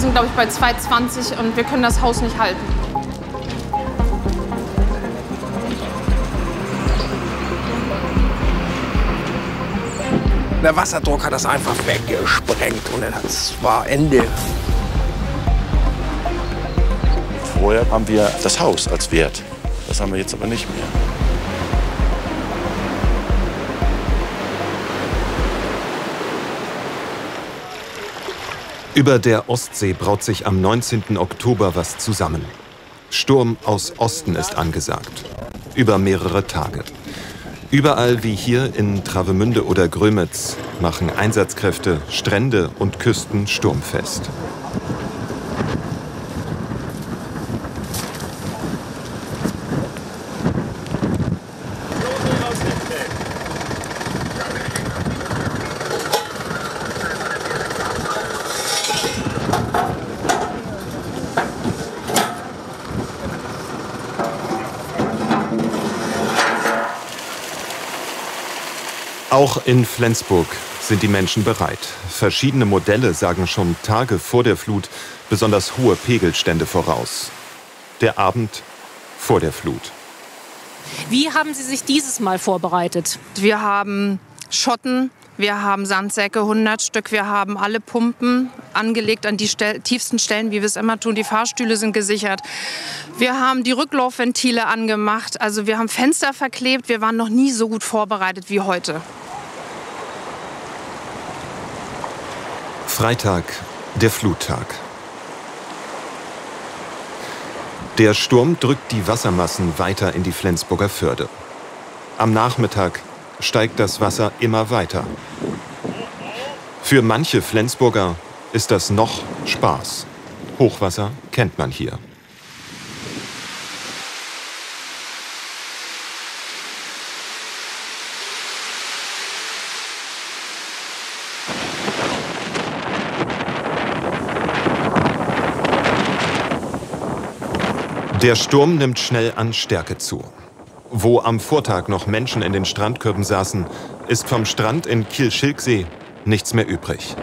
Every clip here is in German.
Wir sind, glaube ich, bei 2,20 und wir können das Haus nicht halten. Der Wasserdruck hat das einfach weggesprengt und es war Ende. Vorher haben wir das Haus als Wert. Das haben wir jetzt aber nicht mehr. Über der Ostsee braut sich am 19. Oktober was zusammen. Sturm aus Osten ist angesagt. Über mehrere Tage. Überall wie hier in Travemünde oder Grömitz machen Einsatzkräfte Strände und Küsten sturmfest. Auch in Flensburg sind die Menschen bereit. Verschiedene Modelle sagen schon Tage vor der Flut besonders hohe Pegelstände voraus. Der Abend vor der Flut. Wie haben Sie sich dieses Mal vorbereitet? Wir haben Schotten, wir haben Sandsäcke, 100 Stück. Wir haben alle Pumpen angelegt an die Stel tiefsten Stellen, wie wir es immer tun. Die Fahrstühle sind gesichert. Wir haben die Rücklaufventile angemacht. Also wir haben Fenster verklebt. Wir waren noch nie so gut vorbereitet wie heute. Freitag, der Fluttag. Der Sturm drückt die Wassermassen weiter in die Flensburger Förde. Am Nachmittag steigt das Wasser immer weiter. Für manche Flensburger ist das noch Spaß. Hochwasser kennt man hier. Der Sturm nimmt schnell an Stärke zu. Wo am Vortag noch Menschen in den Strandkörben saßen, ist vom Strand in Kiel-Schilksee nichts mehr übrig.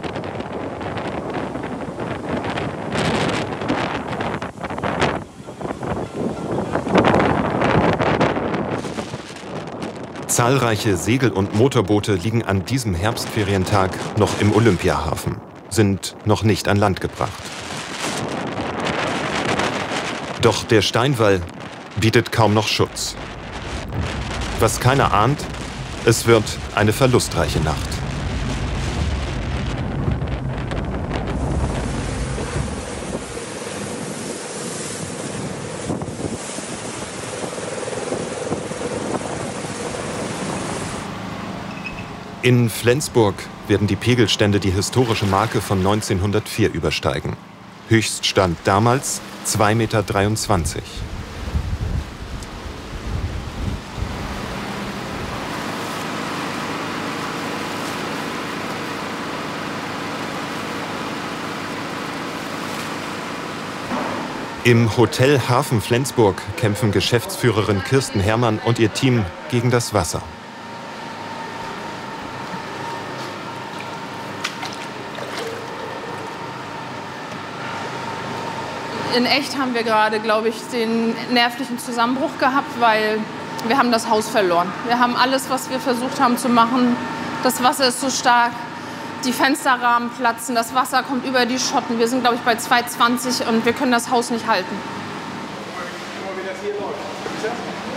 Zahlreiche Segel- und Motorboote liegen an diesem Herbstferientag noch im Olympiahafen, sind noch nicht an Land gebracht. Doch der Steinwall bietet kaum noch Schutz. Was keiner ahnt, es wird eine verlustreiche Nacht. In Flensburg werden die Pegelstände die historische Marke von 1904 übersteigen. Höchststand damals 2,23 Meter. Im Hotel Hafen Flensburg kämpfen Geschäftsführerin Kirsten Herrmann und ihr Team gegen das Wasser. In echt haben wir gerade, glaube ich, den nervlichen Zusammenbruch gehabt, weil wir haben das Haus verloren. Wir haben alles, was wir versucht haben zu machen. Das Wasser ist so stark, die Fensterrahmen platzen, das Wasser kommt über die Schotten. Wir sind, glaube ich, bei 2,20 und wir können das Haus nicht halten.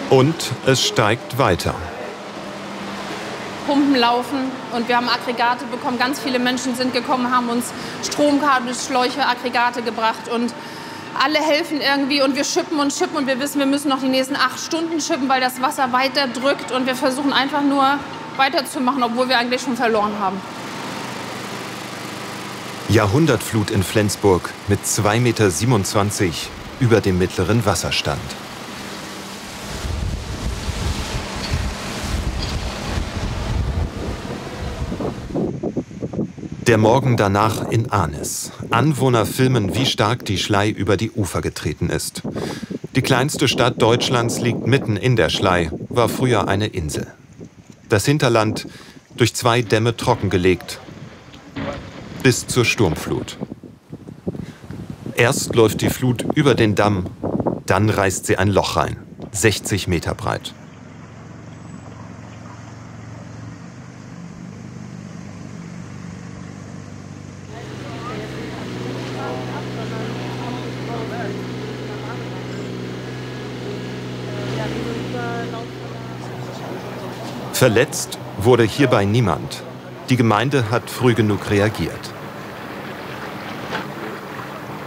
Und es steigt weiter. Pumpen laufen und wir haben Aggregate bekommen. Ganz viele Menschen sind gekommen, haben uns Stromkabel, Schläuche, Aggregate gebracht und alle helfen irgendwie und wir schippen und schippen und wir wissen, wir müssen noch die nächsten acht Stunden schippen, weil das Wasser weiter drückt und wir versuchen einfach nur weiterzumachen, obwohl wir eigentlich schon verloren haben. Jahrhundertflut in Flensburg mit 2,27 Meter über dem mittleren Wasserstand. Der Morgen danach in Arnis. Anwohner filmen, wie stark die Schlei über die Ufer getreten ist. Die kleinste Stadt Deutschlands liegt mitten in der Schlei, war früher eine Insel. Das Hinterland durch zwei Dämme trockengelegt bis zur Sturmflut. Erst läuft die Flut über den Damm, dann reißt sie ein Loch rein, 60 Meter breit. Verletzt wurde hierbei niemand. Die Gemeinde hat früh genug reagiert.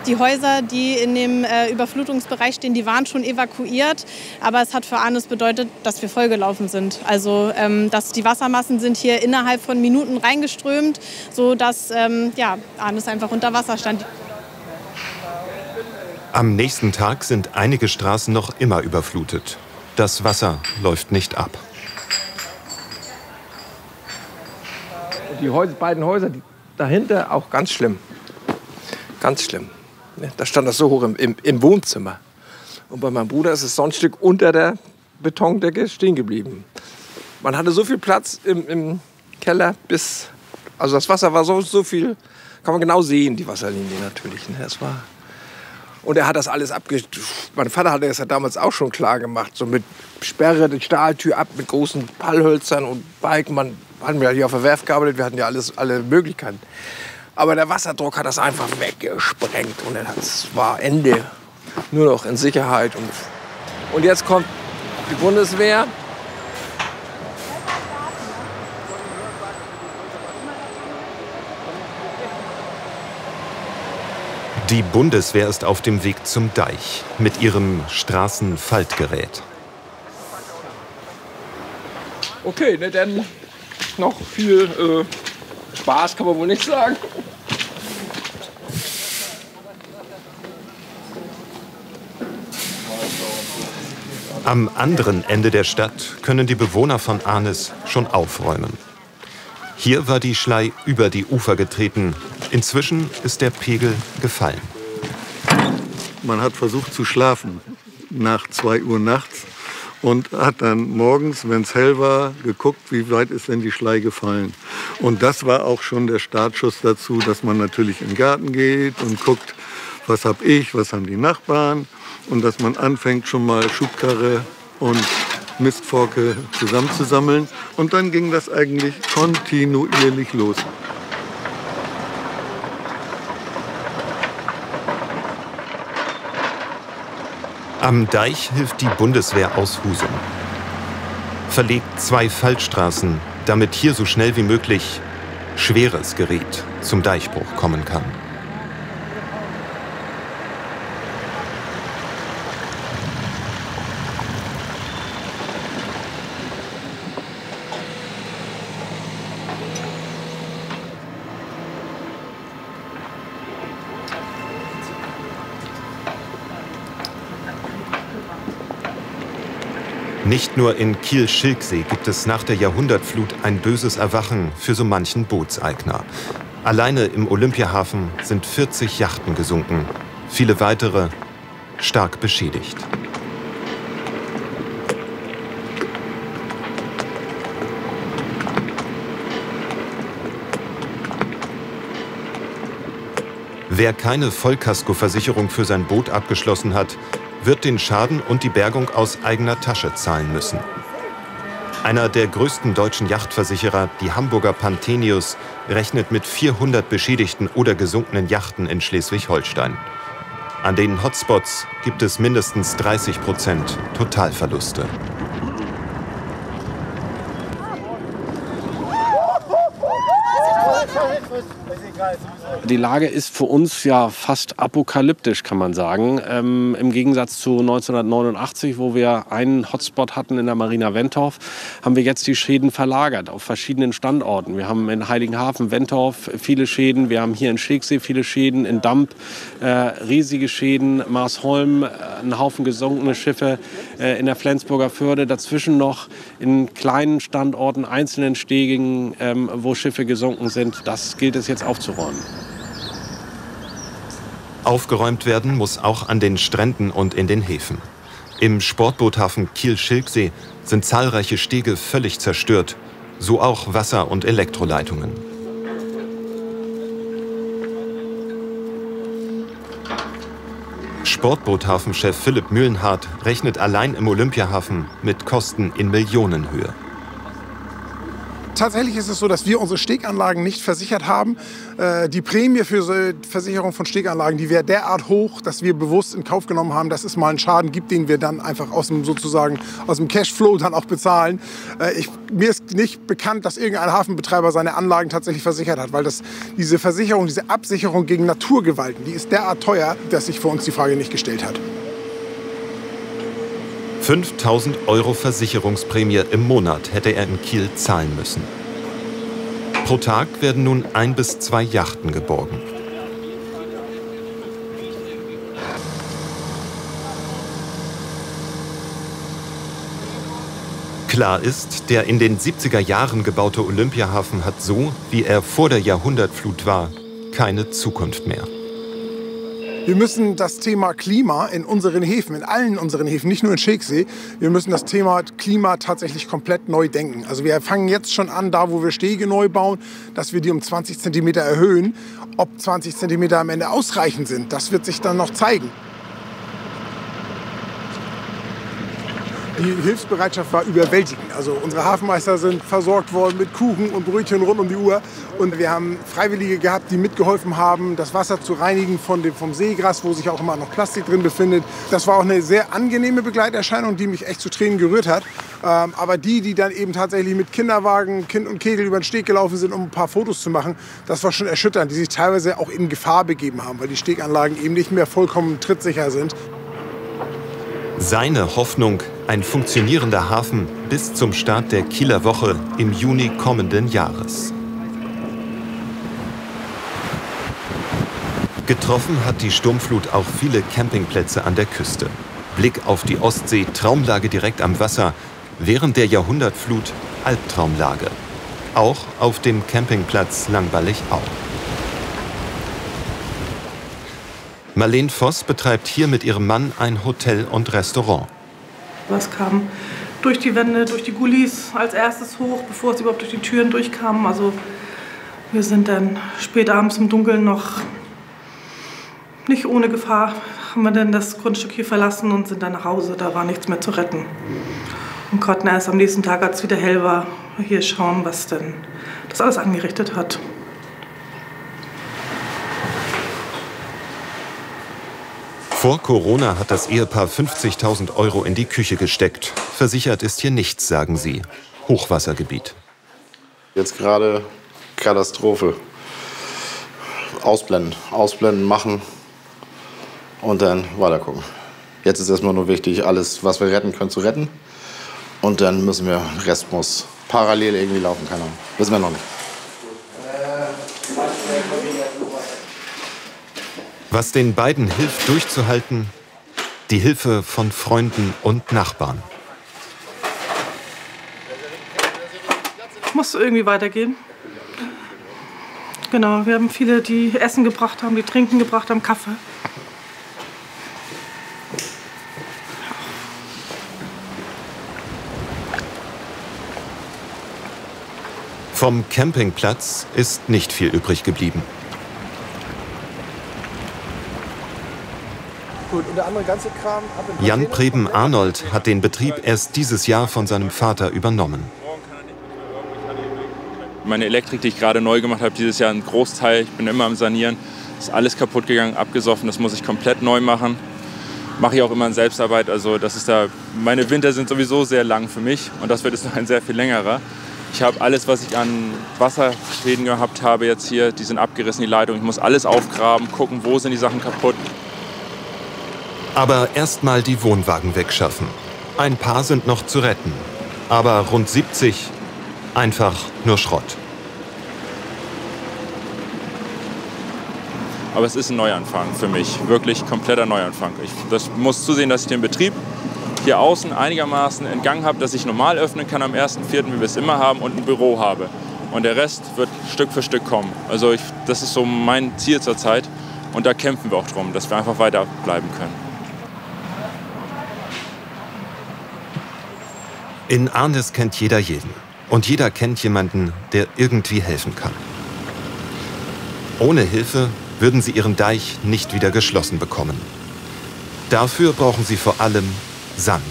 Die Häuser, die in dem äh, Überflutungsbereich stehen, die waren schon evakuiert. Aber es hat für Arnes bedeutet, dass wir vollgelaufen sind. Also ähm, dass die Wassermassen sind hier innerhalb von Minuten reingeströmt, sodass ähm, ja, Arnes einfach unter Wasser stand. Am nächsten Tag sind einige Straßen noch immer überflutet. Das Wasser läuft nicht ab. Die Häuser, beiden Häuser die dahinter auch ganz schlimm. Ganz schlimm. Da stand das so hoch im, im, im Wohnzimmer. Und bei meinem Bruder ist es so ein Stück unter der Betondecke stehen geblieben. Man hatte so viel Platz im, im Keller bis. Also das Wasser war so, so viel, kann man genau sehen, die Wasserlinie natürlich. Ne? Das war und er hat das alles abge... Mein Vater hatte das ja damals auch schon klar gemacht. So mit Sperre, die Stahltür ab, mit großen Pallhölzern und Balken. Man hatten wir ja hier auf der Werft gearbeitet, wir hatten ja alles, alle Möglichkeiten. Aber der Wasserdruck hat das einfach weggesprengt und es war Ende. Nur noch in Sicherheit. Und, und jetzt kommt die Bundeswehr. Die Bundeswehr ist auf dem Weg zum Deich mit ihrem Straßenfaltgerät. Okay, ne, dann noch viel äh, Spaß, kann man wohl nicht sagen. Am anderen Ende der Stadt können die Bewohner von Arnes schon aufräumen. Hier war die Schlei über die Ufer getreten. Inzwischen ist der Pegel gefallen. Man hat versucht zu schlafen nach 2 Uhr nachts und hat dann morgens, wenn es hell war, geguckt, wie weit ist denn die Schlei gefallen. Und das war auch schon der Startschuss dazu, dass man natürlich in den Garten geht und guckt, was habe ich, was haben die Nachbarn und dass man anfängt schon mal Schubkarre und Mistforke zusammenzusammeln. Und dann ging das eigentlich kontinuierlich los. Am Deich hilft die Bundeswehr aus Husum. Verlegt zwei Fallstraßen, damit hier so schnell wie möglich schweres Gerät zum Deichbruch kommen kann. Nicht nur in Kiel-Schilksee gibt es nach der Jahrhundertflut ein böses Erwachen für so manchen Bootseigner. Alleine im Olympiahafen sind 40 Yachten gesunken, viele weitere stark beschädigt. Wer keine Vollkaskoversicherung für sein Boot abgeschlossen hat, wird den Schaden und die Bergung aus eigener Tasche zahlen müssen. Einer der größten deutschen Yachtversicherer, die Hamburger Panthenius, rechnet mit 400 beschädigten oder gesunkenen Yachten in Schleswig-Holstein. An den Hotspots gibt es mindestens 30 Prozent Totalverluste. Die Lage ist für uns ja fast apokalyptisch, kann man sagen. Ähm, Im Gegensatz zu 1989, wo wir einen Hotspot hatten in der Marina Wentorf, haben wir jetzt die Schäden verlagert auf verschiedenen Standorten. Wir haben in Heiligenhafen, Wentorf viele Schäden, wir haben hier in Schegsee viele Schäden, in Damp äh, riesige Schäden, Marsholm, äh, ein Haufen gesunkene Schiffe äh, in der Flensburger Förde, dazwischen noch in kleinen Standorten, einzelnen Stegen, ähm, wo Schiffe gesunken sind. Das gilt es jetzt aufzuräumen. Aufgeräumt werden muss auch an den Stränden und in den Häfen. Im Sportboothafen Kiel-Schilksee sind zahlreiche Stege völlig zerstört, so auch Wasser- und Elektroleitungen. Sportboothafenchef Philipp Mühlenhardt rechnet allein im Olympiahafen mit Kosten in Millionenhöhe. Tatsächlich ist es so, dass wir unsere Steganlagen nicht versichert haben. Äh, die Prämie für Versicherung von Steganlagen, die wäre derart hoch, dass wir bewusst in Kauf genommen haben, dass es mal einen Schaden gibt, den wir dann einfach aus dem sozusagen aus dem Cashflow dann auch bezahlen. Äh, ich, mir ist nicht bekannt, dass irgendein Hafenbetreiber seine Anlagen tatsächlich versichert hat, weil das, diese Versicherung, diese Absicherung gegen Naturgewalten, die ist derart teuer, dass sich für uns die Frage nicht gestellt hat. 5000 Euro Versicherungsprämie im Monat hätte er in Kiel zahlen müssen. Pro Tag werden nun ein bis zwei Yachten geborgen. Klar ist, der in den 70er Jahren gebaute Olympiahafen hat so, wie er vor der Jahrhundertflut war, keine Zukunft mehr. Wir müssen das Thema Klima in unseren Häfen, in allen unseren Häfen, nicht nur in Scheksee, wir müssen das Thema Klima tatsächlich komplett neu denken. Also wir fangen jetzt schon an, da wo wir Stege neu bauen, dass wir die um 20 Zentimeter erhöhen. Ob 20 Zentimeter am Ende ausreichend sind, das wird sich dann noch zeigen. Die Hilfsbereitschaft war überwältigend. Also unsere Hafenmeister sind versorgt worden mit Kuchen und Brötchen rund um die Uhr. Und wir haben Freiwillige gehabt, die mitgeholfen haben, das Wasser zu reinigen von dem, vom Seegras, wo sich auch immer noch Plastik drin befindet. Das war auch eine sehr angenehme Begleiterscheinung, die mich echt zu Tränen gerührt hat. Ähm, aber die, die dann eben tatsächlich mit Kinderwagen, Kind und Kegel über den Steg gelaufen sind, um ein paar Fotos zu machen, das war schon erschütternd, die sich teilweise auch in Gefahr begeben haben, weil die Steganlagen eben nicht mehr vollkommen trittsicher sind. Seine Hoffnung, ein funktionierender Hafen bis zum Start der Kieler Woche im Juni kommenden Jahres. Getroffen hat die Sturmflut auch viele Campingplätze an der Küste. Blick auf die Ostsee, Traumlage direkt am Wasser, während der Jahrhundertflut Albtraumlage. Auch auf dem Campingplatz Langballig auch. Marlene Voss betreibt hier mit ihrem Mann ein Hotel und Restaurant. Was kam durch die Wände, durch die Gullis als erstes hoch, bevor es überhaupt durch die Türen durchkam. Also wir sind dann spät abends im Dunkeln noch nicht ohne Gefahr, haben wir dann das Grundstück hier verlassen und sind dann nach Hause. Da war nichts mehr zu retten. Und konnten erst am nächsten Tag, als es wieder hell war, hier schauen, was denn das alles angerichtet hat. Vor Corona hat das Ehepaar 50.000 Euro in die Küche gesteckt. Versichert ist hier nichts, sagen sie. Hochwassergebiet. Jetzt gerade Katastrophe. Ausblenden, ausblenden, machen und dann weiter gucken. Jetzt ist erstmal nur wichtig, alles, was wir retten können, zu retten. Und dann müssen wir, Rest muss parallel irgendwie laufen, keine Ahnung. Wissen wir noch nicht. Was den beiden hilft, durchzuhalten, die Hilfe von Freunden und Nachbarn. Muss irgendwie weitergehen. Genau, wir haben viele, die Essen gebracht haben, die Trinken gebracht haben, Kaffee. Vom Campingplatz ist nicht viel übrig geblieben. Gut, und der andere ganze Kram Jan Preben Arnold hat den Betrieb erst dieses Jahr von seinem Vater übernommen. Meine Elektrik, die ich gerade neu gemacht habe, dieses Jahr ein Großteil, ich bin immer am Sanieren, ist alles kaputt gegangen, abgesoffen, das muss ich komplett neu machen. Mache ich auch immer in Selbstarbeit, also das ist da, meine Winter sind sowieso sehr lang für mich und das wird jetzt noch ein sehr viel längerer. Ich habe alles, was ich an Wasserschäden gehabt habe jetzt hier, die sind abgerissen, die Leitung. Ich muss alles aufgraben, gucken, wo sind die Sachen kaputt. Aber erstmal die Wohnwagen wegschaffen. Ein paar sind noch zu retten. Aber rund 70 einfach nur Schrott. Aber es ist ein Neuanfang für mich, wirklich kompletter Neuanfang. Ich das muss zusehen, dass ich den Betrieb hier außen einigermaßen in Gang habe, dass ich normal öffnen kann am 1.4., wie wir es immer haben, und ein Büro habe. Und der Rest wird Stück für Stück kommen. Also ich, das ist so mein Ziel zurzeit. Und da kämpfen wir auch drum, dass wir einfach weiter bleiben können. In Arnes kennt jeder jeden. Und jeder kennt jemanden, der irgendwie helfen kann. Ohne Hilfe würden sie ihren Deich nicht wieder geschlossen bekommen. Dafür brauchen sie vor allem Sand.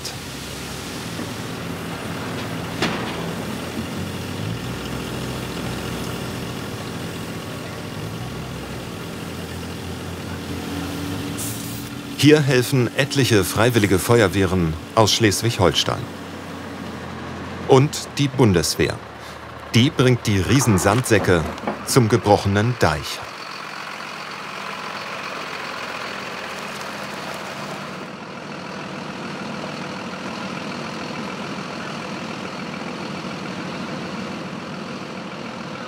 Hier helfen etliche freiwillige Feuerwehren aus Schleswig-Holstein. Und die Bundeswehr. Die bringt die Riesensandsäcke zum gebrochenen Deich.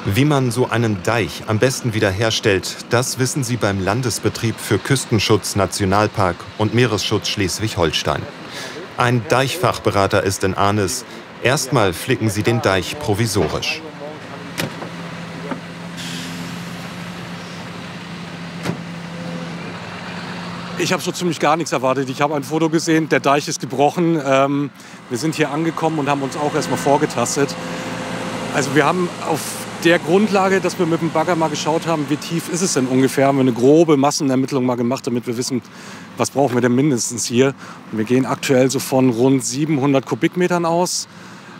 Wie man so einen Deich am besten wiederherstellt, das wissen Sie beim Landesbetrieb für Küstenschutz, Nationalpark und Meeresschutz Schleswig-Holstein. Ein Deichfachberater ist in Arnes. Erstmal flicken sie den Deich provisorisch. Ich habe so ziemlich gar nichts erwartet. Ich habe ein Foto gesehen, der Deich ist gebrochen. Ähm, wir sind hier angekommen und haben uns auch erstmal vorgetastet. Also wir haben auf der Grundlage, dass wir mit dem Bagger mal geschaut haben, wie tief ist es denn ungefähr, haben wir eine grobe Massenermittlung mal gemacht, damit wir wissen, was brauchen wir denn mindestens hier. Und wir gehen aktuell so von rund 700 Kubikmetern aus.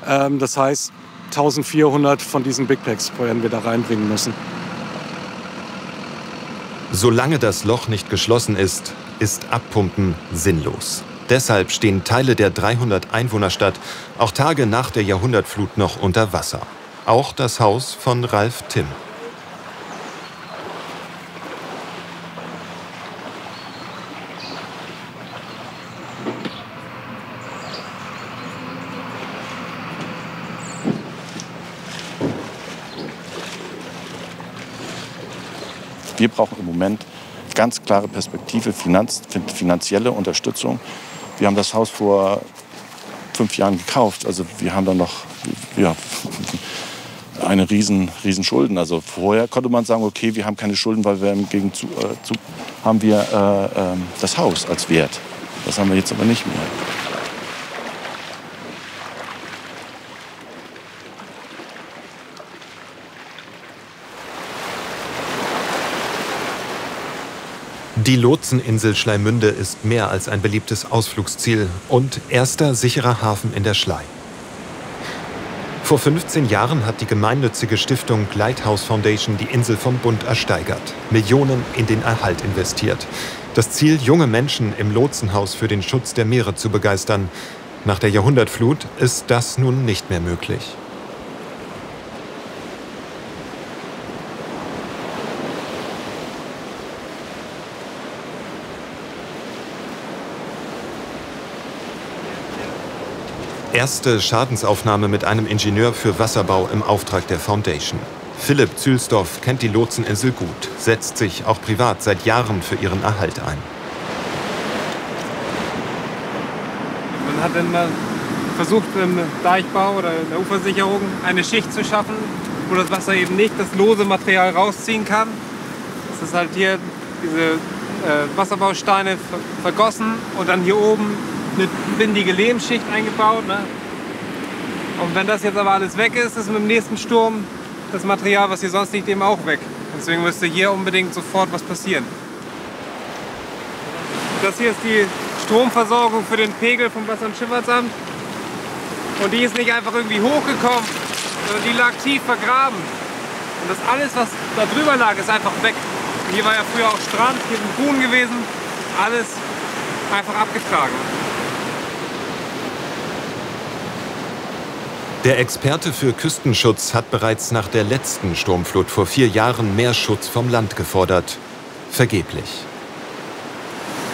Ähm, das heißt, 1400 von diesen Big Packs werden wir da reinbringen müssen. Solange das Loch nicht geschlossen ist, ist Abpumpen sinnlos. Deshalb stehen Teile der 300 Einwohnerstadt auch Tage nach der Jahrhundertflut noch unter Wasser. Auch das Haus von Ralf Timm. Wir brauchen im Moment ganz klare Perspektive, Finanz, finanzielle Unterstützung. Wir haben das Haus vor fünf Jahren gekauft. Also wir haben da noch ja, eine riesen, riesen Schulden. Also vorher konnte man sagen, okay, wir haben keine Schulden, weil wir im Gegenzug äh, haben wir äh, äh, das Haus als Wert. Das haben wir jetzt aber nicht mehr. Die Lotseninsel Schleimünde ist mehr als ein beliebtes Ausflugsziel und erster sicherer Hafen in der Schlei. Vor 15 Jahren hat die gemeinnützige Stiftung Lighthouse Foundation die Insel vom Bund ersteigert, Millionen in den Erhalt investiert. Das Ziel, junge Menschen im Lotsenhaus für den Schutz der Meere zu begeistern. Nach der Jahrhundertflut ist das nun nicht mehr möglich. Erste Schadensaufnahme mit einem Ingenieur für Wasserbau im Auftrag der Foundation. Philipp Zülsdorf kennt die Lotseninsel gut, setzt sich auch privat seit Jahren für ihren Erhalt ein. Man hat mal versucht, im Deichbau oder in der Ufersicherung eine Schicht zu schaffen, wo das Wasser eben nicht das lose Material rausziehen kann. Das ist halt hier diese äh, Wasserbausteine vergossen und dann hier oben eine windige Lehmschicht eingebaut. Ne? Und wenn das jetzt aber alles weg ist, ist mit dem nächsten Sturm das Material, was hier sonst liegt, eben auch weg. Deswegen müsste hier unbedingt sofort was passieren. Das hier ist die Stromversorgung für den Pegel vom Wasser- und Schifffahrtsamt. Und die ist nicht einfach irgendwie hochgekommen, sondern die lag tief vergraben. Und das alles, was da drüber lag, ist einfach weg. Hier war ja früher auch Strand, hier sind Buhnen gewesen. Alles einfach abgetragen. Der Experte für Küstenschutz hat bereits nach der letzten Sturmflut vor vier Jahren mehr Schutz vom Land gefordert. Vergeblich.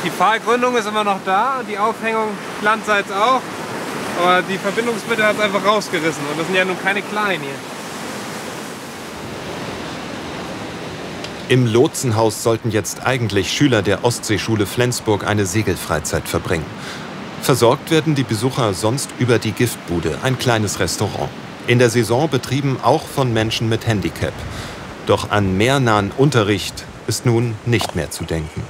Die Pfahlgründung ist immer noch da, die Aufhängung landseits auch. Aber die Verbindungsmittel hat es einfach rausgerissen. Und das sind ja nun keine kleinen hier. Im Lotsenhaus sollten jetzt eigentlich Schüler der Ostseeschule Flensburg eine Segelfreizeit verbringen. Versorgt werden die Besucher sonst über die Giftbude, ein kleines Restaurant. In der Saison betrieben auch von Menschen mit Handicap. Doch an mehrnahen Unterricht ist nun nicht mehr zu denken.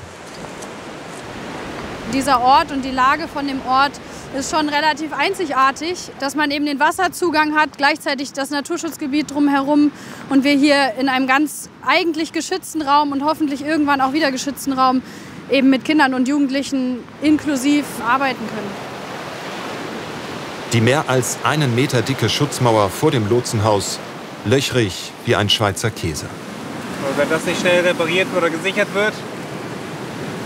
Dieser Ort und die Lage von dem Ort ist schon relativ einzigartig, dass man eben den Wasserzugang hat, gleichzeitig das Naturschutzgebiet drumherum und wir hier in einem ganz eigentlich geschützten Raum und hoffentlich irgendwann auch wieder geschützten Raum eben mit Kindern und Jugendlichen inklusiv arbeiten können. Die mehr als einen Meter dicke Schutzmauer vor dem Lotsenhaus löchrig wie ein Schweizer Käse. Und wenn das nicht schnell repariert oder gesichert wird,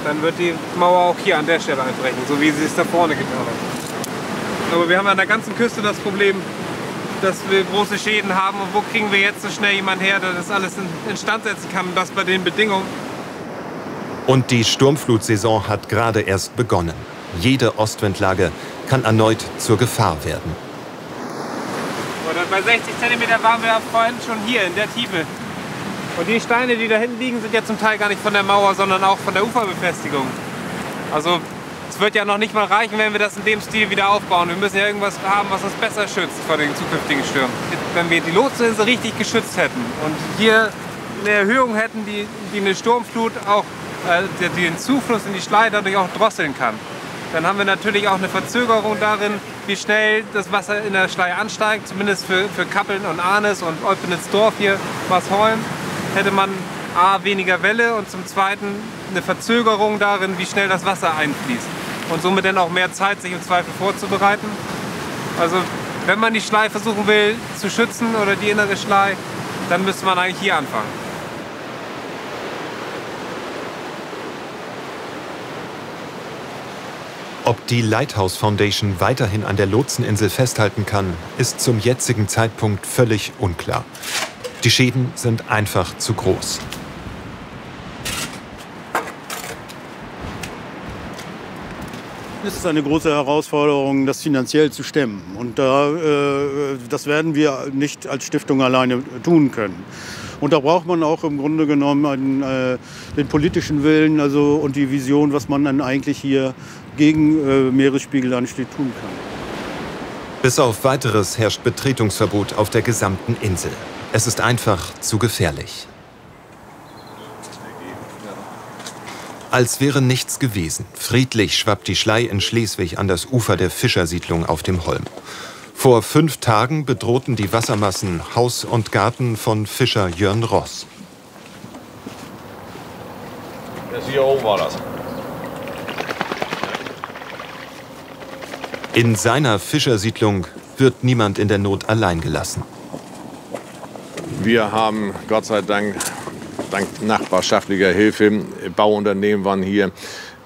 dann wird die Mauer auch hier an der Stelle einbrechen, so wie sie es da vorne getan hat. Aber wir haben an der ganzen Küste das Problem, dass wir große Schäden haben. Und wo kriegen wir jetzt so schnell jemanden her, der das alles instand setzen kann und das bei den Bedingungen? Und die Sturmflutsaison hat gerade erst begonnen. Jede Ostwindlage kann erneut zur Gefahr werden. Oder bei 60 cm waren wir vorhin schon hier in der Tiefe. Und die Steine, die da hinten liegen, sind ja zum Teil gar nicht von der Mauer, sondern auch von der Uferbefestigung. Also es wird ja noch nicht mal reichen, wenn wir das in dem Stil wieder aufbauen. Wir müssen ja irgendwas haben, was uns besser schützt vor den zukünftigen Stürmen. Wenn wir die Lotsinsel richtig geschützt hätten und hier eine Erhöhung hätten, die, die eine Sturmflut auch, äh, den Zufluss in die Schlei dadurch auch drosseln kann, dann haben wir natürlich auch eine Verzögerung darin, wie schnell das Wasser in der Schlei ansteigt. Zumindest für, für Kappeln und Arnes und Olpenitzdorf hier, Marsholm hätte man A, weniger Welle und zum Zweiten eine Verzögerung darin, wie schnell das Wasser einfließt. Und somit dann auch mehr Zeit, sich im Zweifel vorzubereiten. Also wenn man die Schlei versuchen will zu schützen oder die innere Schlei, dann müsste man eigentlich hier anfangen. Ob die Lighthouse Foundation weiterhin an der Lotseninsel festhalten kann, ist zum jetzigen Zeitpunkt völlig unklar. Die Schäden sind einfach zu groß. Es ist eine große Herausforderung, das finanziell zu stemmen. Und da, äh, das werden wir nicht als Stiftung alleine tun können. Und da braucht man auch im Grunde genommen einen, äh, den politischen Willen also, und die Vision, was man dann eigentlich hier gegen äh, Meeresspiegelanstieg tun kann. Bis auf weiteres herrscht Betretungsverbot auf der gesamten Insel. Es ist einfach zu gefährlich. Als wäre nichts gewesen. Friedlich schwappt die Schlei in Schleswig an das Ufer der Fischersiedlung auf dem Holm. Vor fünf Tagen bedrohten die Wassermassen Haus und Garten von Fischer Jörn Ross. Das hier oben war das. In seiner Fischersiedlung wird niemand in der Not allein gelassen. Wir haben Gott sei Dank, dank nachbarschaftlicher Hilfe, Bauunternehmen waren hier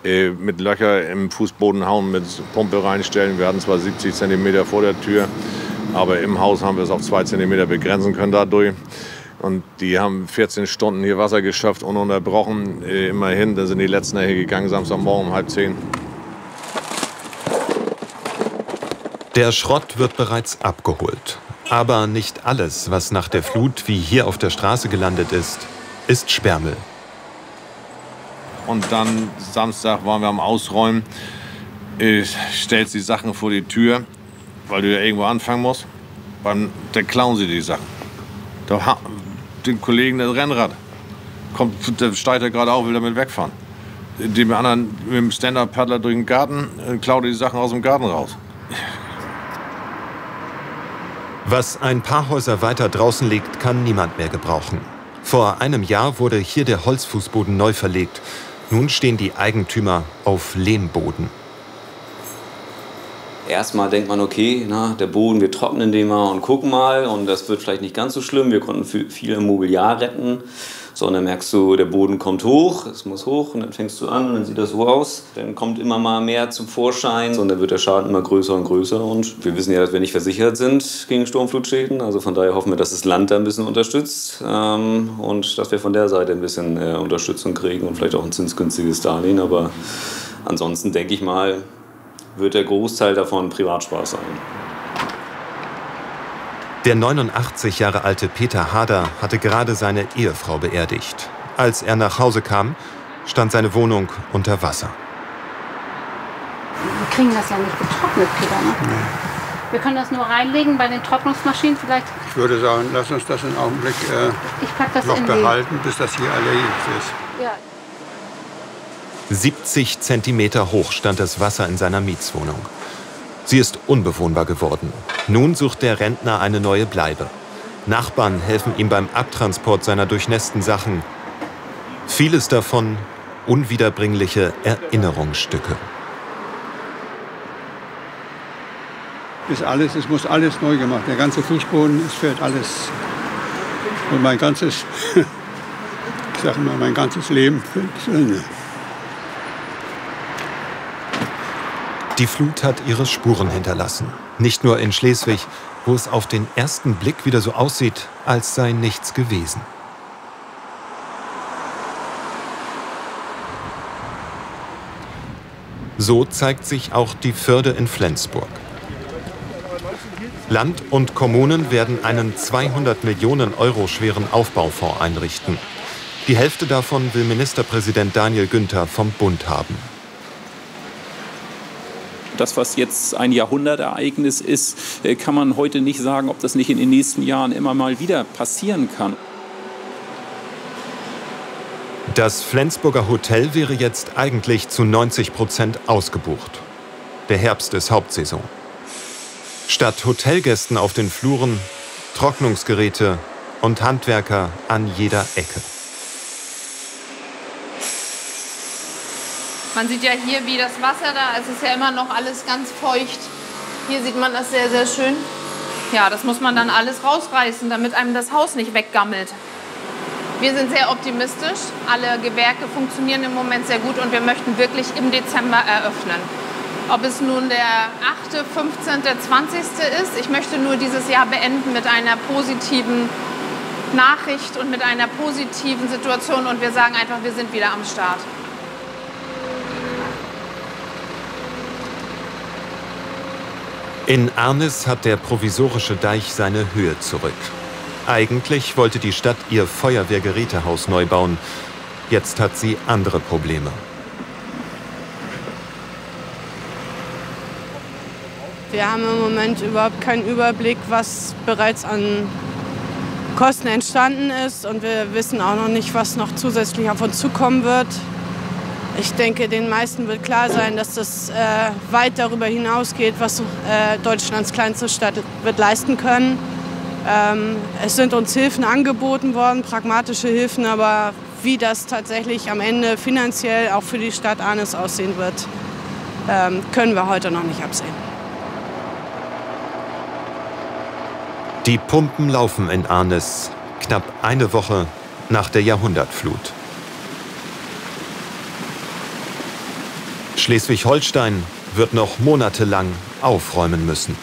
äh, mit Löcher im Fußboden hauen, mit Pumpe reinstellen. Wir hatten zwar 70 cm vor der Tür, aber im Haus haben wir es auf 2 cm begrenzen können dadurch. Und die haben 14 Stunden hier Wasser geschafft, ununterbrochen. Äh, immerhin, da sind die letzten hier gegangen, Samstagmorgen um halb zehn. Der Schrott wird bereits abgeholt. Aber nicht alles, was nach der Flut wie hier auf der Straße gelandet ist, ist Sperrmüll. Und dann Samstag waren wir am Ausräumen. Ich stellst die Sachen vor die Tür, weil du ja irgendwo anfangen musst. Dann, dann klauen sie die Sachen. Da, den Kollegen das Rennrad. Kommt, der steigt er gerade auf, will damit wegfahren. Dem anderen mit dem Stand-Up-Paddler durch den Garten, äh, klaut die Sachen aus dem Garten raus. Was ein paar Häuser weiter draußen liegt, kann niemand mehr gebrauchen. Vor einem Jahr wurde hier der Holzfußboden neu verlegt. Nun stehen die Eigentümer auf Lehmboden. Erstmal denkt man, okay, na, der Boden, wir trocknen den mal und gucken mal und das wird vielleicht nicht ganz so schlimm. Wir konnten viel Mobiliar retten. So, und dann merkst du, der Boden kommt hoch, es muss hoch und dann fängst du an und dann sieht das so aus. Dann kommt immer mal mehr zum Vorschein und dann wird der Schaden immer größer und größer. Und wir wissen ja, dass wir nicht versichert sind gegen Sturmflutschäden. Also von daher hoffen wir, dass das Land da ein bisschen unterstützt ähm, und dass wir von der Seite ein bisschen äh, Unterstützung kriegen und vielleicht auch ein zinsgünstiges Darlehen. Aber ansonsten denke ich mal, wird der Großteil davon Privatspaß sein. Der 89 Jahre alte Peter Hader hatte gerade seine Ehefrau beerdigt. Als er nach Hause kam, stand seine Wohnung unter Wasser. Wir kriegen das ja nicht getrocknet, Peter. Ne? Nee. Wir können das nur reinlegen bei den Trocknungsmaschinen vielleicht. Ich würde sagen, lass uns das einen Augenblick äh, noch behalten, bis das hier erledigt ist. Ja. 70 Zentimeter hoch stand das Wasser in seiner Mietswohnung. Sie ist unbewohnbar geworden. Nun sucht der Rentner eine neue Bleibe. Nachbarn helfen ihm beim Abtransport seiner durchnässten Sachen. Vieles davon unwiederbringliche Erinnerungsstücke. Ist alles, es muss alles neu gemacht. Der ganze Fußboden, es fällt alles. Und mein ganzes, ich sage mal, mein ganzes Leben fällt. Die Flut hat ihre Spuren hinterlassen. Nicht nur in Schleswig, wo es auf den ersten Blick wieder so aussieht, als sei nichts gewesen. So zeigt sich auch die Förde in Flensburg. Land und Kommunen werden einen 200 Millionen Euro schweren Aufbaufonds einrichten. Die Hälfte davon will Ministerpräsident Daniel Günther vom Bund haben. Das, was jetzt ein Jahrhundertereignis ist, äh, kann man heute nicht sagen, ob das nicht in den nächsten Jahren immer mal wieder passieren kann. Das Flensburger Hotel wäre jetzt eigentlich zu 90 Prozent ausgebucht. Der Herbst ist Hauptsaison. Statt Hotelgästen auf den Fluren Trocknungsgeräte und Handwerker an jeder Ecke. Man sieht ja hier, wie das Wasser da, es ist ja immer noch alles ganz feucht. Hier sieht man das sehr, sehr schön. Ja, das muss man dann alles rausreißen, damit einem das Haus nicht weggammelt. Wir sind sehr optimistisch. Alle Gewerke funktionieren im Moment sehr gut und wir möchten wirklich im Dezember eröffnen. Ob es nun der 8., 15., 20. ist, ich möchte nur dieses Jahr beenden mit einer positiven Nachricht und mit einer positiven Situation und wir sagen einfach, wir sind wieder am Start. In Arnis hat der provisorische Deich seine Höhe zurück. Eigentlich wollte die Stadt ihr Feuerwehrgerätehaus neu bauen. Jetzt hat sie andere Probleme. Wir haben im Moment überhaupt keinen Überblick, was bereits an Kosten entstanden ist. Und wir wissen auch noch nicht, was noch zusätzlich auf uns zukommen wird. Ich denke, den meisten wird klar sein, dass das äh, weit darüber hinausgeht, was äh, Deutschlands kleinste Stadt wird leisten können. Ähm, es sind uns Hilfen angeboten worden, pragmatische Hilfen, aber wie das tatsächlich am Ende finanziell auch für die Stadt Arnes aussehen wird, ähm, können wir heute noch nicht absehen. Die Pumpen laufen in Arnes, knapp eine Woche nach der Jahrhundertflut. Schleswig-Holstein wird noch monatelang aufräumen müssen.